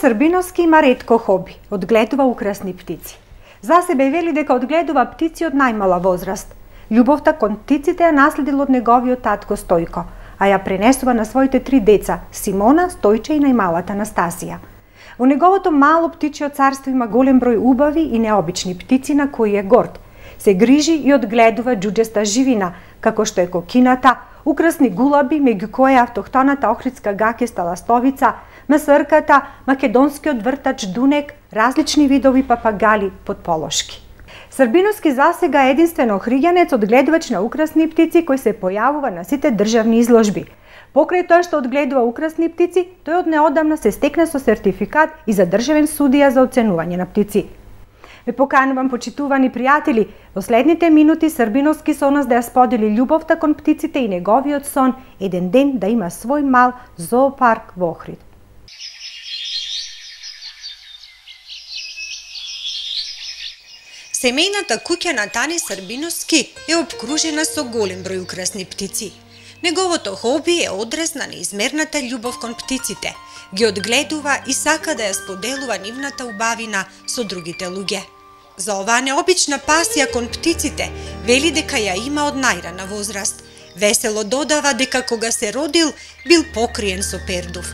Србиновски има ретко хоби, одгледува украсни птици. За себе вели дека одгледува птици од најмала возраст. Љубовта кон птиците ја наследил од неговиот татко Стојко, а ја пренесува на своите три деца – Симона, Стојче и најмалата Настасија. Во неговото мало птичјо царство има голем број убави и необични птици на кои е горд. Се грижи и одгледува джуджеста живина, како што е кокината, украсни гулаби, меѓу кои автохтоната охридска гакеста ластовица, месрката, македонскиот вртач дунек, различни видови папагали под полошки. Србиновски засега е единствено охриѓанец одгледувач на украсни птици кој се појавува на сите државни изложби. Покрај тоа што одгледува украсни птици, тој од неодамна се стекна со сертификат и за државен судија за оценување на птици. Ве поканувам, почитувани пријатели, во следните минути Србиновски со нас да ја сподели љубовта кон птиците и неговиот сон еден ден да има свој мал зоопарк во Охрид. Семејната куќа на Тани Србиновски е обкружена со голем број украсни птици. Неговото хоби е одрез на неизмерната љубов кон птиците. Ги одгледува и сака да ја споделува нивната убавина со другите луѓе. За оваа необична пасија кон птиците, вели дека ја има од најрана возраст. Весело додава дека кога се родил, бил покриен со пердув.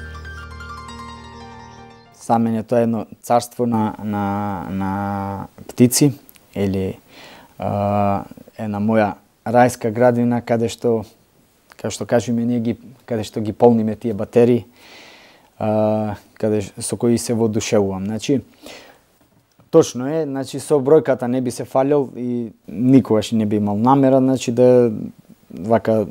За мене тоа е едно царство на, на, на птици, или а, една моја рајска градина каде што каде што кажеме ние ги каде што ги полниме тие батерии а, каде со кои се водушевувам. Значи точно е, значи со бројката не би се фалил и никогаш не би имал намера значи да вака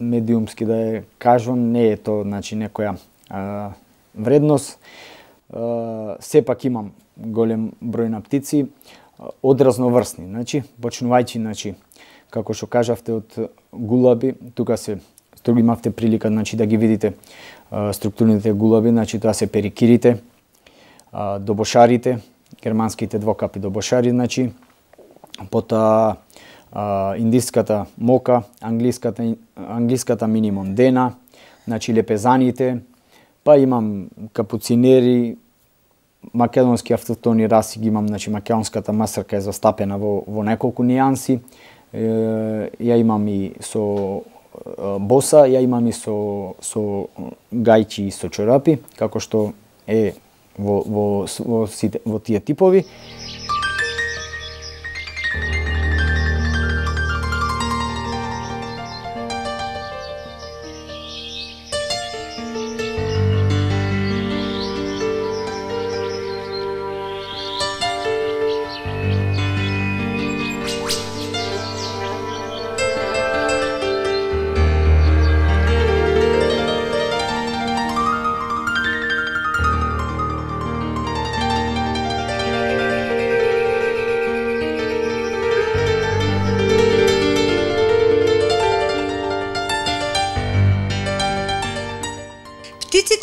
медиумски да е кажувам, не е тоа значи некоја а, вредност. А, сепак имам голем број на птици одразноврсни, значи, почнувајќи, значи, како што кажавте од гулаби, тука се тука имавте прилика значи да ги видите структурните гулаби, значи тоа се перикирите, добошарите, германските двокапи добошари, значи, потоа индиската мока, англиската англиската минимум дена, значи лепезаните, па имам капуцинери, македонски автотони раси ги имам, значи македонската масарка е застапена во, во неколку нијанси. Е, ја имам и со боса, ја имам и со, со гајчи и со чорапи, како што е во, во, во, во, во тие типови.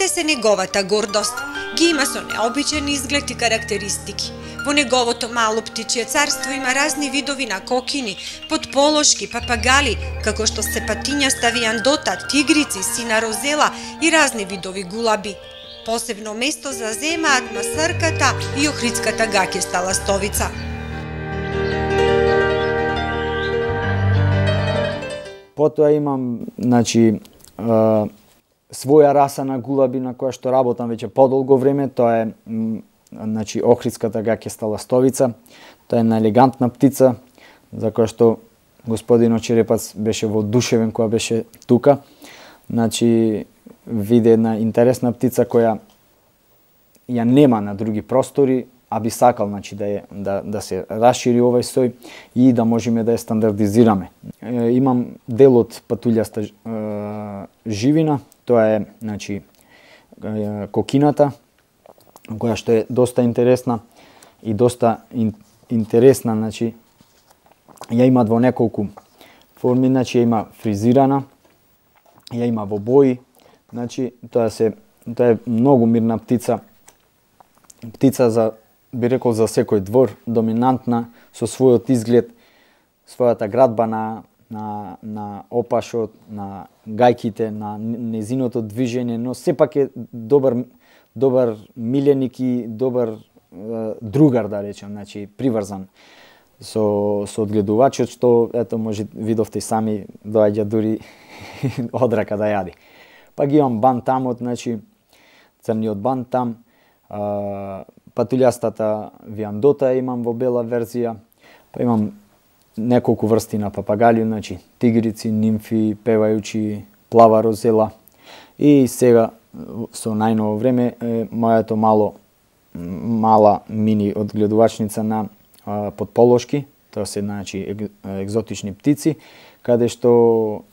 Се неговата гордост. Ги има со необичен изглед и карактеристики. Во неговото мало птичје царство има разни видови на кокини, подполошки, папагали, како што се патиња ставијандота, тигрици, сина розела и разни видови гулаби. Посебно место за земаат масарката и охридската гакеста ластовица. Потоа имам, значи, своја раса на гулаби на која што работам веќе подолго време, тоа е значи охридската гакеста ластовица. Тоа е една елегантна птица за која што господин Очерепац беше воодушевен кога беше тука. Значи виде една интересна птица која ја нема на други простори, а би сакал значи да е да да се расшири овој сој и да можеме да ја стандардизираме. Е, имам дел од патуљаста е, живина, тоа е значи кокината која што е доста интересна и доста ин, интересна, значи ја има во неколку форми, значи ја има фризирана, ја има во бои, значи тоа се тоа е многу мирна птица. Птица за би рекол за секој двор, доминантна со својот изглед, својата градба на на на опашот, на гајките, на незиното движење, но сепак е добар добар миленик и добар другар да речем, значи приврзан со со одгледувачот што ето може видовте и сами доаѓа дури од рака да јади. Па ги имам бан тамот, значи црниот бантам, а, патулјастата виандота имам во бела верзија, па имам неколку врсти на папагали, значи тигрици, нимфи, певајучи, плава розела. И сега со најново време е моето мало мала мини одгледувачница на а, подполошки, тоа се значи екзотични птици, каде што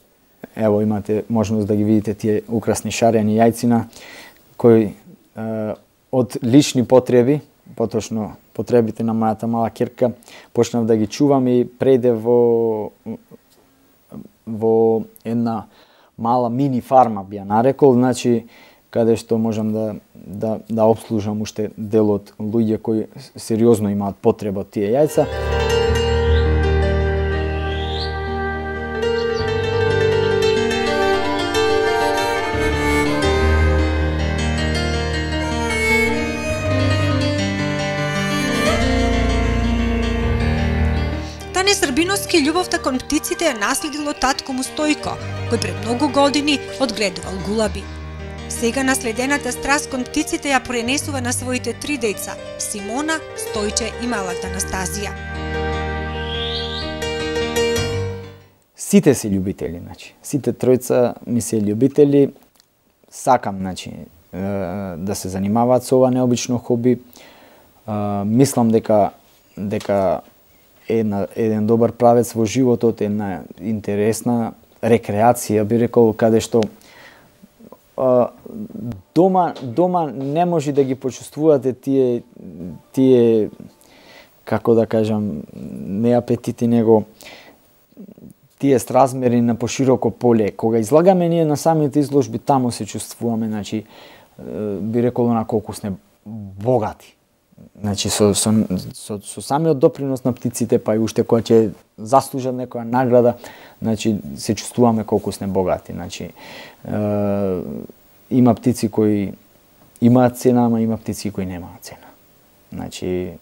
ево имате можност да ги видите тие украсни шарени јајцина кои од лични потреби, поточно потребите на мојата мала кирка, почнав да ги чувам и преде во во една мала мини фарма би ја нарекол, значи каде што можам да да да обслужам уште дел од луѓе кои сериозно имаат потреба од тие јајца. Љубовта кон птиците ја наследило татко му Стојко, кој пред многу години одгледувал гулаби. Сега наследената страст кон птиците ја пренесува на своите три деца – Симона, Стојче и малата Анастазија. Сите се љубители, значи. Сите тројца ми се љубители. Сакам, значи, да се занимаваат со ова необично хоби. Мислам дека дека една, еден добар правец во животот, една интересна рекреација, би рекол, каде што дома дома не може да ги почувствувате тие тие како да кажам не апетити него тие стразмери на пошироко поле. Кога излагаме ние на самите изложби, таму се чувствуваме, значи, би рекол на колку сме богати. Значи, со, со, со, со самиот допринос на птиците, па и уште која ќе заслужат некоја награда, значи, се чувствуваме колку сме богати. Значи, е, има птици кои имаат цена, ама има птици кои немаат цена. Значи,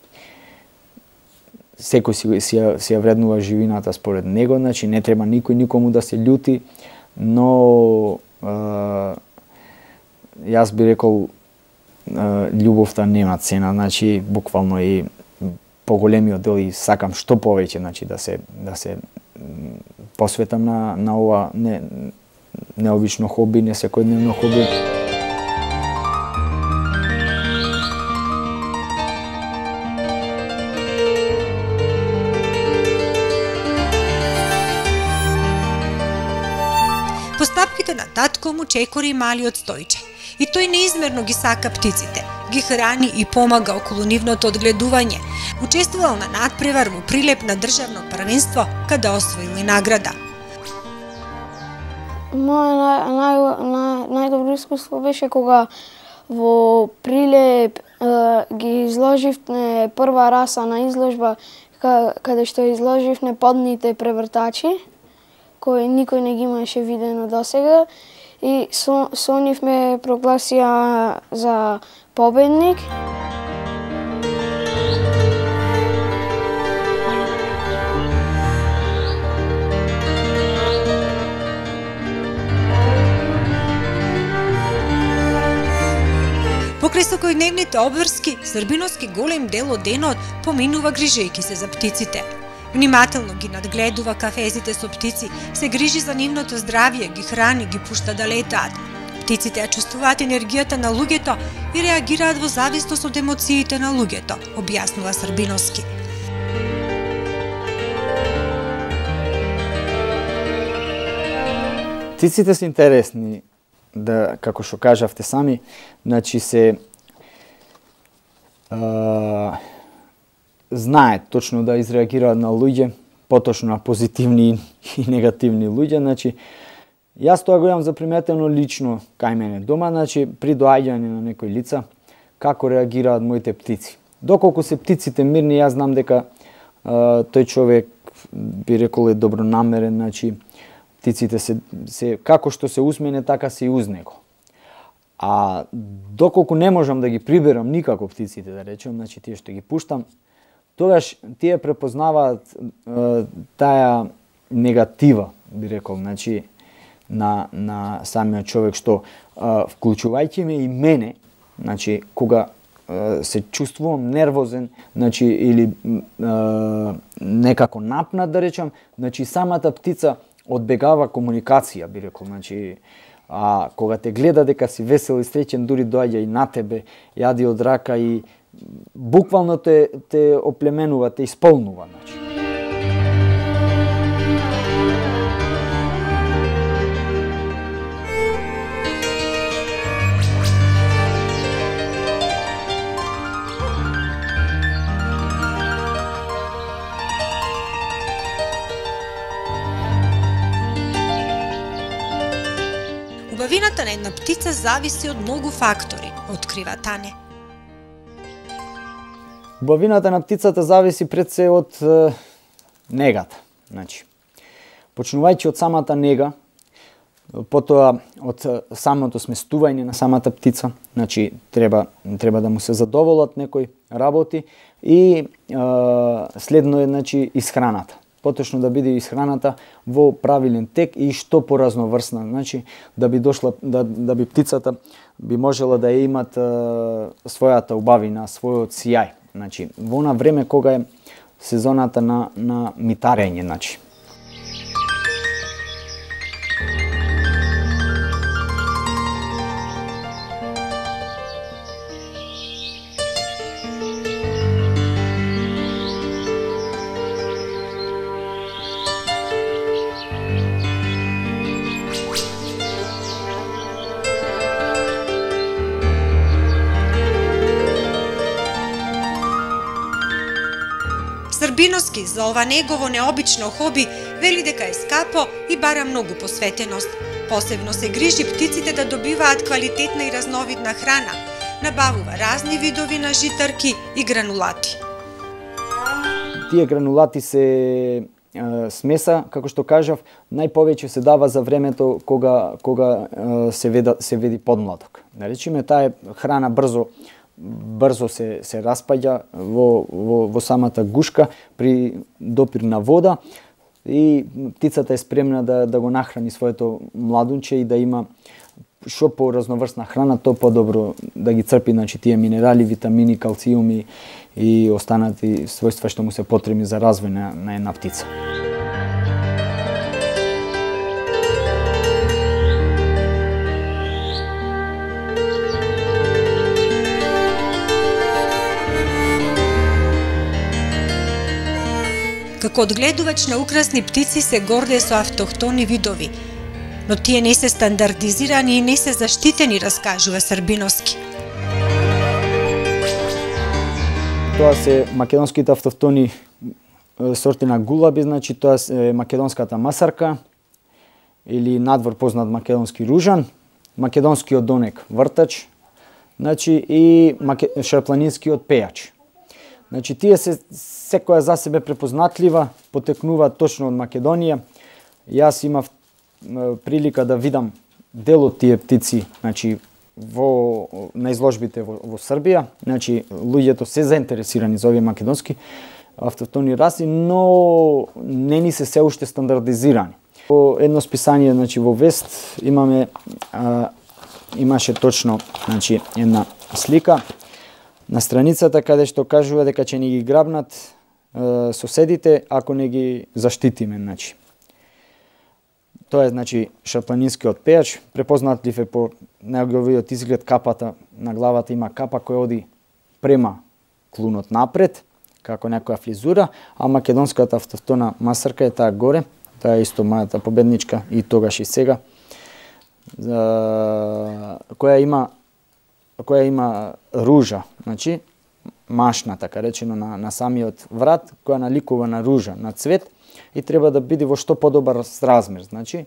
секој си, си, си ја вреднува живината според него, значи не треба никој никому да се љути, но е, јас би рекол љубовта нема цена, значи буквално и поголемиот дел и сакам што повеќе, значи да се да се посветам на на ова не необично хоби, не секојдневно хоби. Постапките на татко му чекори малиот стојче и тој неизмерно ги сака птиците, ги храни и помага околу нивното одгледување. Учествувал на надпревар во прилеп на државно првенство, каде освоил и награда. Моје нај, нај, нај, најдобро искуство беше кога во Прилеп е, ги изложивме прва раса на изложба каде што изложивме подните превртачи кои никој не ги имаше видено досега и со, со нив ме прогласија за победник. Покрај секојдневните обврски, Србиновски голем дел од денот поминува грижејки се за птиците. Внимателно ги надгледува кафезите со птици, се грижи за нивното здравје, ги храни, ги пушта да летаат. Птиците ја чувствуваат енергијата на луѓето и реагираат во зависност од емоциите на луѓето, објаснува Србиновски. Птиците се интересни, да како што кажавте сами, значи се а, знаат точно да изреагираат на луѓе, поточно на позитивни и негативни луѓе, значи јас тоа го имам заприметено лично кај мене дома, значи при доаѓање на некои лица како реагираат моите птици. Доколку се птиците мирни, јас знам дека а, тој човек би рекол е добронамерен, значи птиците се, се како што се усмене, така се и уз него. А доколку не можам да ги приберам никако птиците, да речем, значи тие што ги пуштам, тогаш тие препознаваат е, таа негатива, би рекол, значи на на самиот човек што е, вклучувајќи ме и мене, значи кога е, се чувствувам нервозен, значи или е, некако напнат да речам, значи самата птица одбегава комуникација, би рекол, значи а кога те гледа дека си весел и среќен, дури доаѓа и на тебе, јади од рака и буквално те, те оплеменува, те исполнува. Значи. Убавината на една птица зависи од многу фактори, открива Тане. Убавината на птицата зависи пред се од е, негата. Значи, почнувајќи од самата нега, потоа од самото сместување на самата птица, значи треба треба да му се задоволат некои работи и е, следно е значи исхраната поточно да биде исхраната во правилен тек и што поразноврсна. Значи, да би дошла, да, да би птицата би можела да ја имат е, својата убавина, својот сјај, Значи, во на време кога е сезоната на, на митарење, значи. Ова негово необично хоби вели дека е скапо и бара многу посветеност. Посебно се грижи птиците да добиваат квалитетна и разновидна храна. Набавува разни видови на житарки и гранулати. Тие гранулати се смеса, како што кажав, најповеќе се дава за времето кога кога се веда се веди подмладок. Наречиме речеме таа храна брзо брзо се, се распаѓа во, во, во самата гушка при допир на вода и птицата е спремна да, да го нахрани своето младунче и да има што по разноврсна храна, то подобро да ги црпи значи, тие минерали, витамини, калциуми и останати својства што му се потребни за развој на, на една птица. Како одгледувач на украсни птици се горде со автохтони видови, но тие не се стандардизирани и не се заштитени, раскажува Србиноски. Тоа се македонските автохтони сорти на гулаби, значи тоа е македонската масарка или надвор познат македонски ружан, македонскиот донек вртач, значи и шарпланинскиот пејач. Значи, тие се секоја за себе препознатлива, потекнува точно од Македонија. Јас имав прилика да видам дел од тие птици, значи, во, на изложбите во, во Србија. Значи, луѓето се заинтересирани за овие македонски автохтони раси, но не ни се се уште стандардизирани. Во едно списание, значи, во Вест имаме а, имаше точно, значи, една слика на страницата каде што кажува дека ќе ни ги грабнат е, соседите ако не ги заштитиме, значи. Тоа е значи шапланинскиот пејач, препознатлив е по неговиот изглед капата на главата има капа која оди према клунот напред, како некоја флизура, а македонската автохтона масарка е таа горе, таа е исто мајата победничка и тогаш и сега, која има која има ружа, значи машна, така речено, на, на самиот врат, која наликува на ружа, на цвет, и треба да биде во што подобар размер, значи,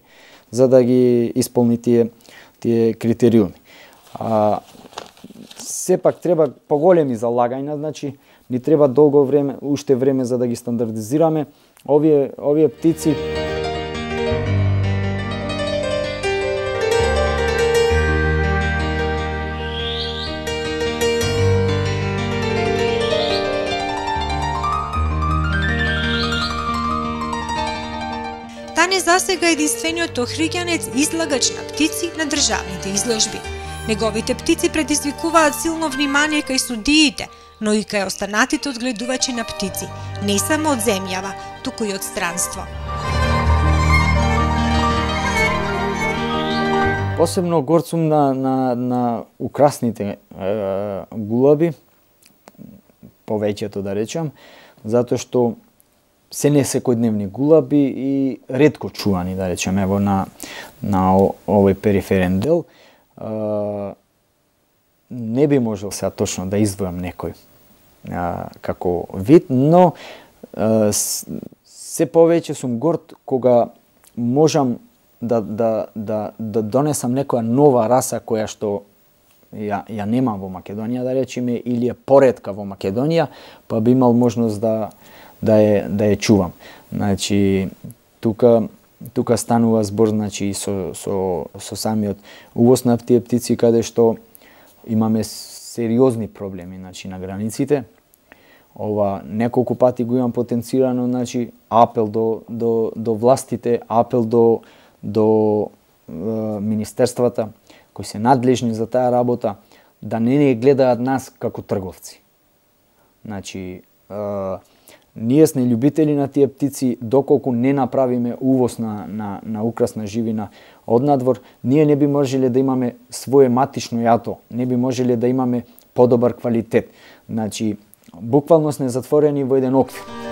за да ги исполни тие, тие критериуми. А, сепак треба поголеми залагања, значи, ни треба долго време, уште време за да ги стандардизираме. Овие, овие птици за сега единствениот охриѓанец излагач на птици на државните изложби. Неговите птици предизвикуваат силно внимание кај судиите, но и кај останатите одгледувачи на птици, не само од земјава, туку и од странство. Посебно горд сум на, на, на украсните е, гулаби, повеќето да речам, затоа што се не секојдневни гулаби и ретко чувани, да речеме, во на, на овој периферен дел. А, не би можел сега точно да издвојам некој а, како вид, но а, се повеќе сум горд кога можам да, да, да, да донесам некоја нова раса која што ја, ја немам во Македонија, да речеме, или е поредка во Македонија, па би имал можност да, да ја, да ја чувам. Значи, тука тука станува збор значи со со со самиот увоз на тие птици каде што имаме сериозни проблеми значи на границите. Ова неколку пати го имам потенцирано, значи апел до до до властите, апел до до е, министерствата кои се надлежни за таа работа да не ни гледаат нас како трговци. Значи, е, ние сме љубители на тие птици, доколку не направиме увоз на, на, на украсна живина од надвор, ние не би можеле да имаме свое матично јато, не би можеле да имаме подобар квалитет. Значи, буквално сме затворени во еден оквир.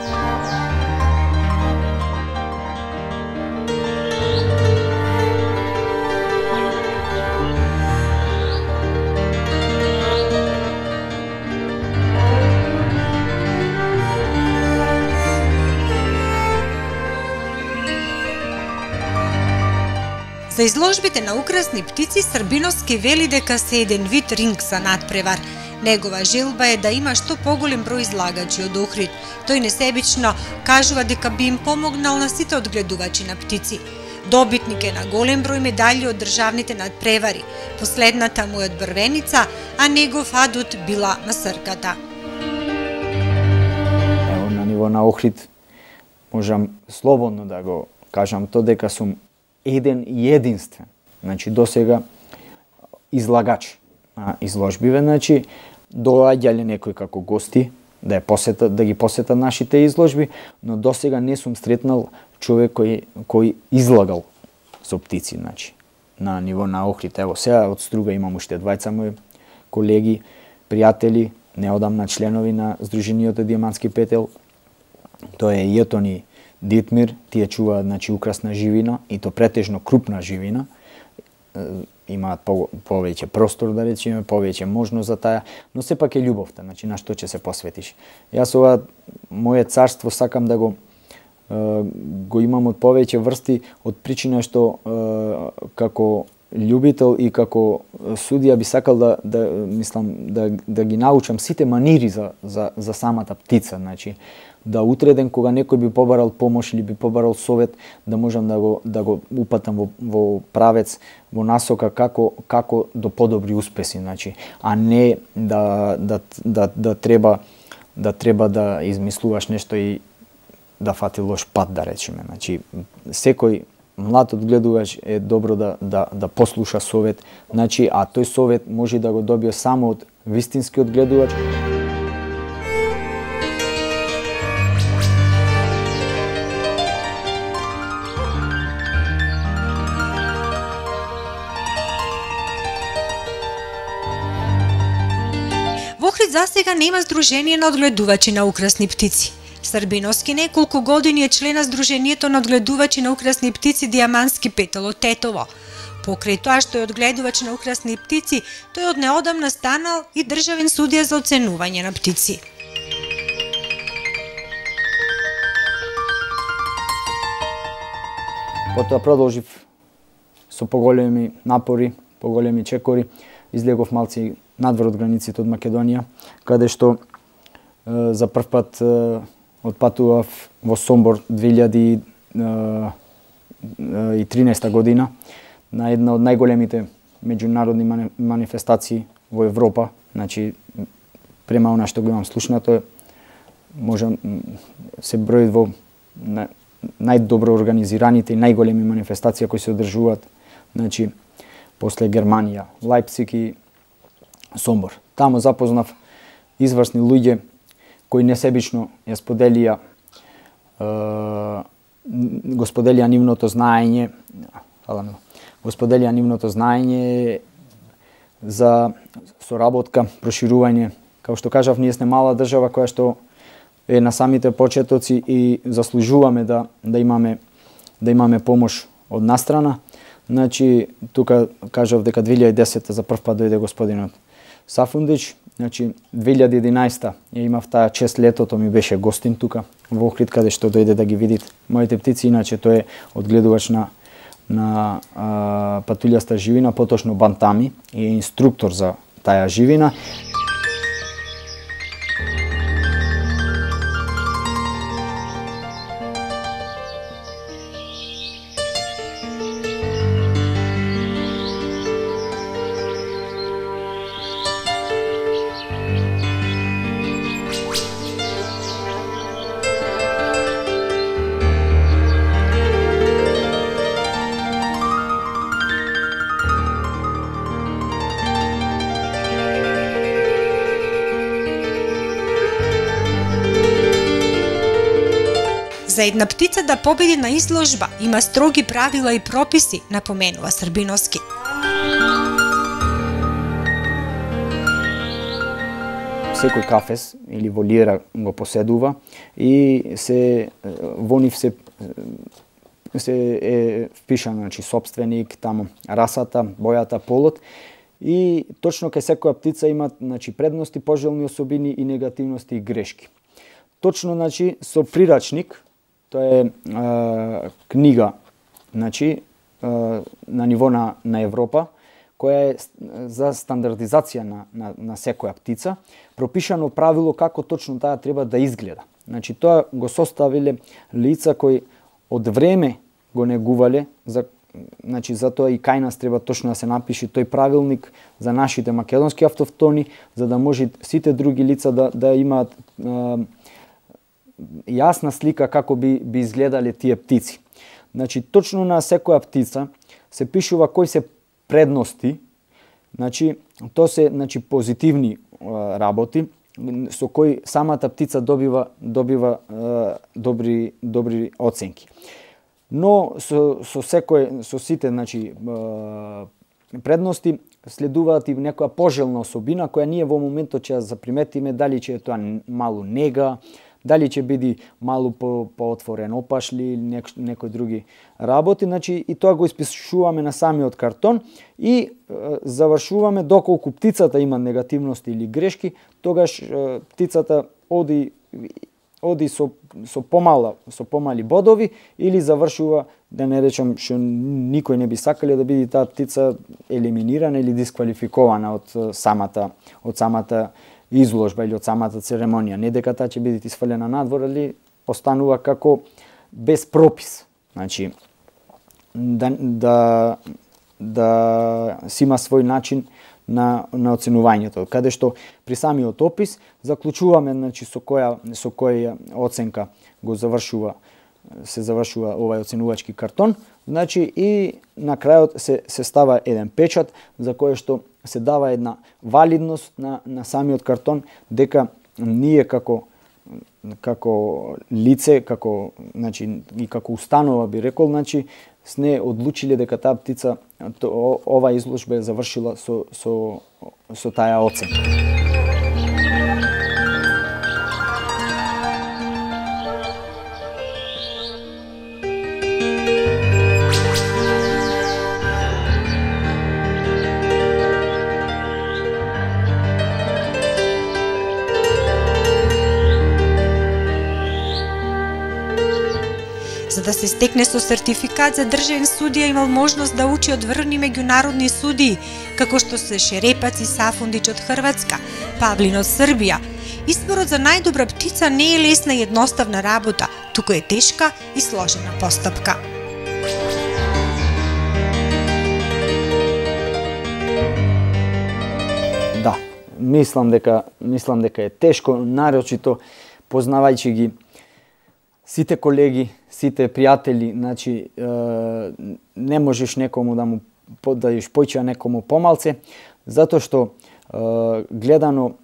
За изложбите на украсни птици Србиновски вели дека се еден вид ринг за надпревар. Негова желба е да има што поголем број излагачи од Охрид. Тој несебично кажува дека би им помогнал на сите одгледувачи на птици. Добитник е на голем број медали од државните надпревари. Последната му е од Брвеница, а негов адут била на Срката. Ево на ниво на Охрид можам слободно да го кажам то дека сум еден и единствен. Значи, до сега излагач на изложбиве, значи, доаѓале некои како гости, да ја посета, да ги посета нашите изложби, но до сега не сум сретнал човек кој кој излагал со птици, значи на ниво на Охрид. Ево сега од Струга имам уште двајца мои колеги, пријатели, неодамна членови на Сдруженијот Диамански петел. Тоа е Јетони Дитмир, тие чуваат значи украсна живина и то претежно крупна живина. Имаат по, повеќе простор да речеме, повеќе можност за таа, но сепак е љубовта, значи на што ќе се посветиш. Јас ова моје царство сакам да го го имам од повеќе врсти од причина што како љубител и како судија би сакал да, да мислам да, да ги научам сите манири за, за, за самата птица, значи да утреден кога некој би побарал помош или би побарал совет, да можам да го да го упатам во, во правец, во насока како како до подобри успеси, значи, а не да да да, да треба да треба да измислуваш нешто и да фати лош пат, да речеме. Значи, секој млад одгледувач е добро да, да, да послуша совет, значи, а тој совет може да го добие само од вистински одгледувач. Сега нема Сдружение на одгледувачи на украсни птици. Србиновски неколку години е член на Сдруженијето на одгледувачи на украсни птици Диамански петало Тетово. Покрај тоа што е одгледувач на украсни птици, тој од неодамна станал и државен судија за оценување на птици. Потоа продолжив со поголеми напори, поголеми чекори, излегов малци надвор од границите од Македонија, каде што е, за прв пат е, отпатував во Сомбор 2013 година на една од најголемите меѓународни манифестации во Европа, значи према она што го имам слушнато, може се брои во најдобро организираните и најголеми манифестации кои се одржуваат, значи, после Германија, Лајпциг и Сомбор. Таму запознав изврсни луѓе кои несебично ја споделија го споделија нивното знаење, го споделија нивното знаење за соработка, проширување. Како што кажав, ние сме мала држава која што е на самите почетоци и заслужуваме да да имаме да имаме помош од настрана. Значи, тука кажав дека 2010 за прв пат дојде господинот Сафундич, значи 2011 ја имав таа чест летото ми беше гостин тука во Охрид каде што дојде да ги видит моите птици, иначе тој е одгледувач на на а, патулјаста живина, поточно бантами и е инструктор за таа живина. За една птица да победи на изложба има строги правила и прописи, напоменува Србиновски. секој кафес или волиера го поседува и се во нив се се е впишан значи собственик, таму расата, бојата, полот и точно кај секоја птица има значи предности, пожелни особини и негативности и грешки. Точно значи со прирачник Тоа е, е книга, значи, е, на ниво на, на Европа, која е за стандардизација на, на, на секоја птица, пропишано правило како точно таа треба да изгледа. Значи, тоа го составиле лица кои од време го негувале, за, значи, затоа и кај нас треба точно да се напише тој правилник за нашите македонски автофтони, за да може сите други лица да, да имаат е, јасна слика како би, би изгледале тие птици. Значи, точно на секоја птица се пишува кои се предности, значи, то се значи, позитивни работи, со кои самата птица добива добива добри добри оценки. Но со со секој со сите значи предности следуваат и некоја пожелна особина која ние во моментот ќе ја заприметиме дали ќе е тоа малу нега, дали ќе биде малу по поотворен опашли или нек, некои други работи, значи и тоа го испишуваме на самиот картон. И е, завршуваме доколку птицата има негативности или грешки, тогаш е, птицата оди оди со со помала со помали бодови или завршува да не речам што никој не би сакале да биде таа птица елиминирана или дисквалификована од самата од самата изложба или од самата церемонија, не дека таа ќе биде исфрлена надвор, али останува како без пропис. Значи, да, да, да си има свој начин на, на оценувањето, каде што при самиот опис заклучуваме значи, со која, со која оценка го завршува се завршува овај оценувачки картон, значи и на крајот се, се става еден печат за кој што се дава една валидност на, на самиот картон дека ние како како лице, како значи и како установа би рекол, значи сне одлучиле дека таа птица ова изложба е завршила со со со таа оценка. Да се стекне со сертификат за државен судија имал можност да учи од врвни меѓународни судии, како што се Шерепац и Сафундич од Хрватска, Павлин од Србија. Изборот за најдобра птица не е лесна и едноставна работа, туку е тешка и сложена постапка. Да, мислам дека мислам дека е тешко, нарочито познавајќи ги сите колеги, сите пријатели, значи не можеш некому да му дадеш појче, некому помалце, затоа што гледано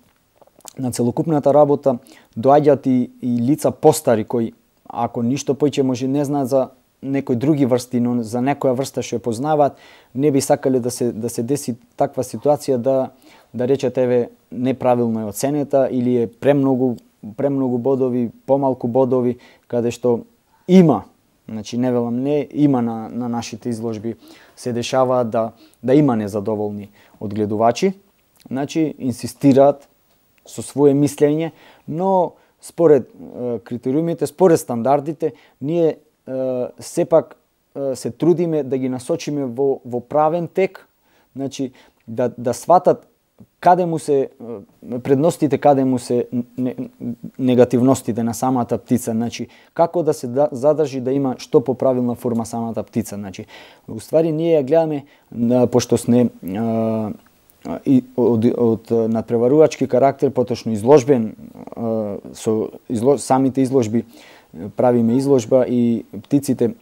на целокупната работа доаѓаат и, и лица постари кои ако ништо појче може не знаат за некои други врсти, но за некоја врста што ја познаваат, не би сакале да се да се деси таква ситуација да да речат еве неправилно е оценета или е премногу премногу бодови, помалку бодови, каде што има, значи не велам не, има на, на нашите изложби, се дешава да, да има незадоволни одгледувачи, значи инсистираат со свое мислење, но според е, критериумите, според стандардите, ние е, сепак е, се трудиме да ги насочиме во, во правен тек, значи да, да сватат каде му се предностите, каде му се негативностите на самата птица, значи како да се да, задржи да има што поправилна форма самата птица, значи ствари ние ја гледаме пошто сме а, и од, од надпреварувачки карактер, поточно изложбен со излож, самите изложби правиме изложба и птиците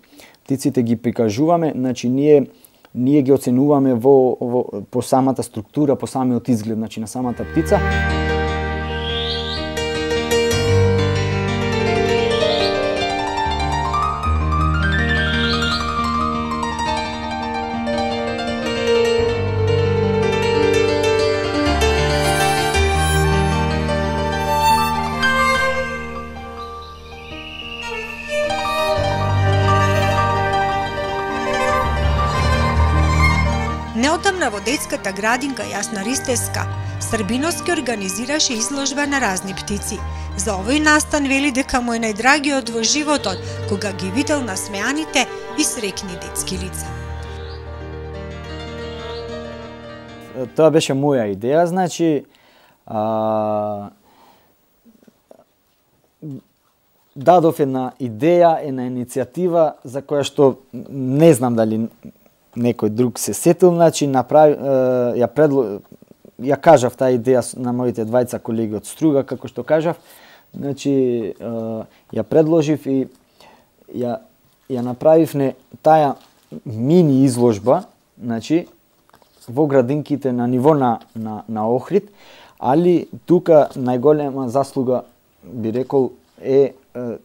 птиците ги прикажуваме, значи ние ние ги оценуваме во, во по самата структура, по самиот изглед, значи на самата птица. Неодамна градинка Јасна Ристеска, Србиновски организираше изложба на разни птици. За овој настан вели дека му е најдрагиот во животот, кога ги видел насмеаните и срекни детски лица. Тоа беше моја идеја, значи а, дадов една идеја, една иницијатива за која што не знам дали некој друг се сетил, значи направи ја предло ја кажав таа идеја на моите двајца колеги од Струга како што кажав, значи ја предложив и ја ја направивме таа мини изложба, значи во градинките на ниво на на на Охрид, али тука најголема заслуга би рекол е, е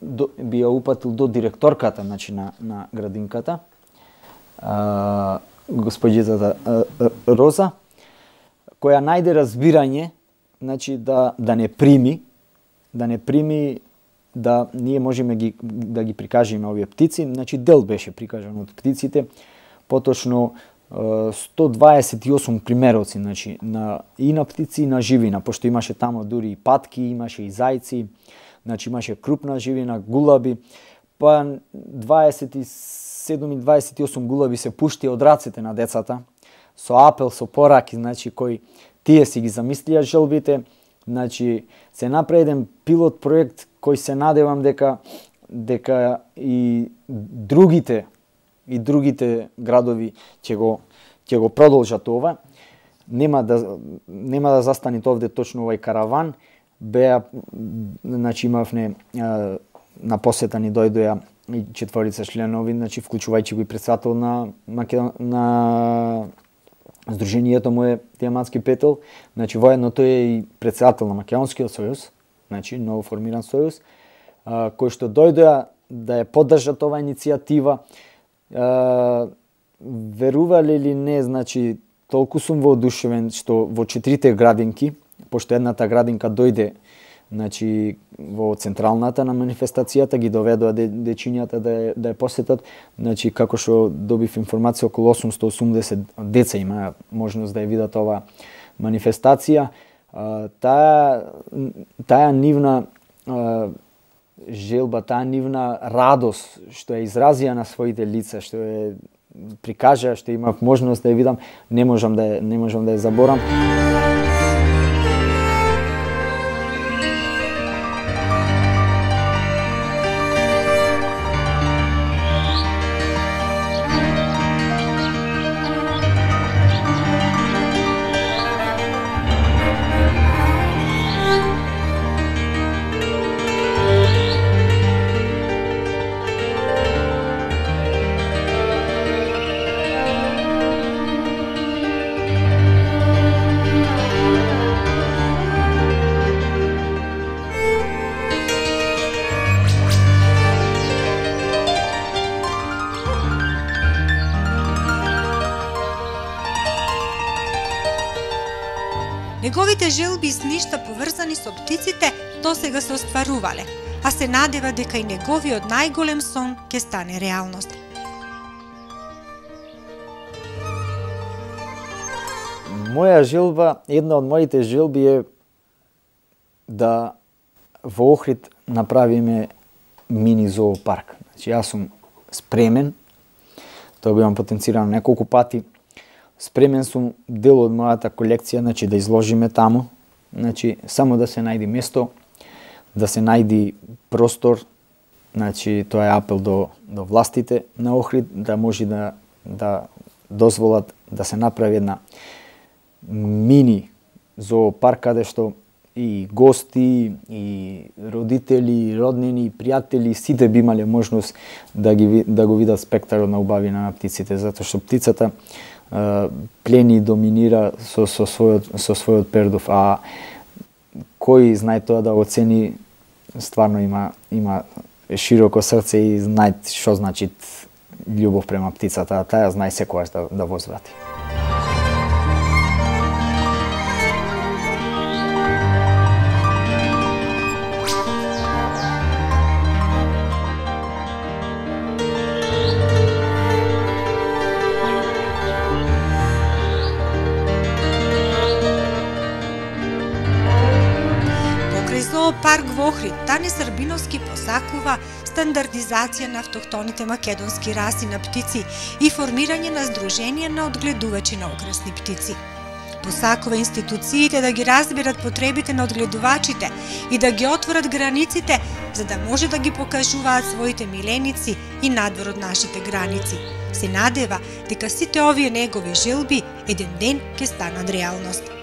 до, би ја упатил до директорката значи на на градинката господјата Роза, која најде разбирање, значи да да не прими, да не прими да ние можеме ги да ги прикажеме овие птици, значи дел беше прикажан од птиците, поточно 128 примероци, значи на и на птици и на живина, пошто имаше тамо дури и патки, имаше и зајци, значи имаше крупна живина, гулаби, па 7,28 гулаби се пушти од рацете на децата, со апел, со пораки, значи, кои тие си ги замислија желбите, значи, се направи еден пилот проект кој се надевам дека дека и другите и другите градови ќе го ќе го продолжат ова. Нема да нема да застане овде точно овој караван. Беа значи имавме на посета ни дојдоа и четворица членови, значи вклучувајќи го и председател на Македон... на Сдруженијето му е Тиамански петел, значи воедно тој е и председател на Македонскиот сојуз, значи ново формиран сојуз, а, кој што дојдоа да ја поддржат оваа иницијатива. А, верувале или не, значи толку сум воодушевен што во четирите градинки, пошто едната градинка дојде значи во централната на манифестацијата ги доведоа дечињата да ја, да ја посетат, значи како што добив информација околу 880 деца има можност да ја видат ова манифестација. Таа таа нивна желба, таа нивна радост што ја изразија на своите лица, што е прикажа, што имав можност да ја видам, не можам да не можам да ја заборам. Нешта поврзани со птиците до сега се остварувале, а се надева дека и неговиот најголем сон ќе стане реалност. Моја желба, една од моите желби е да во Охрид направиме мини зоопарк. Значи јас сум спремен, тоа го имам потенцирано неколку пати, спремен сум дел од мојата колекција, значи да изложиме таму, значи само да се најди место, да се најди простор, значи тоа е апел до до властите на Охрид да може да да дозволат да се направи една мини зоопарк каде што и гости, и родители, роднини, пријатели, сите би имале можност да ги да го видат спектарот на убавина на птиците, затоа што птицата плени и доминира со со својот со својот пердов, а кој знае тоа да оцени стварно има има широко срце и знае што значи љубов према птицата, а таа знае секогаш да, да возврати. Посакува стандардизација на автохтоните македонски раси на птици и формирање на здружение на одгледувачи на украсни птици. Посакува институциите да ги разберат потребите на одгледувачите и да ги отворат границите за да може да ги покажуваат своите миленици и надвор од нашите граници. Се надева дека сите овие негови желби еден ден ќе станат реалност.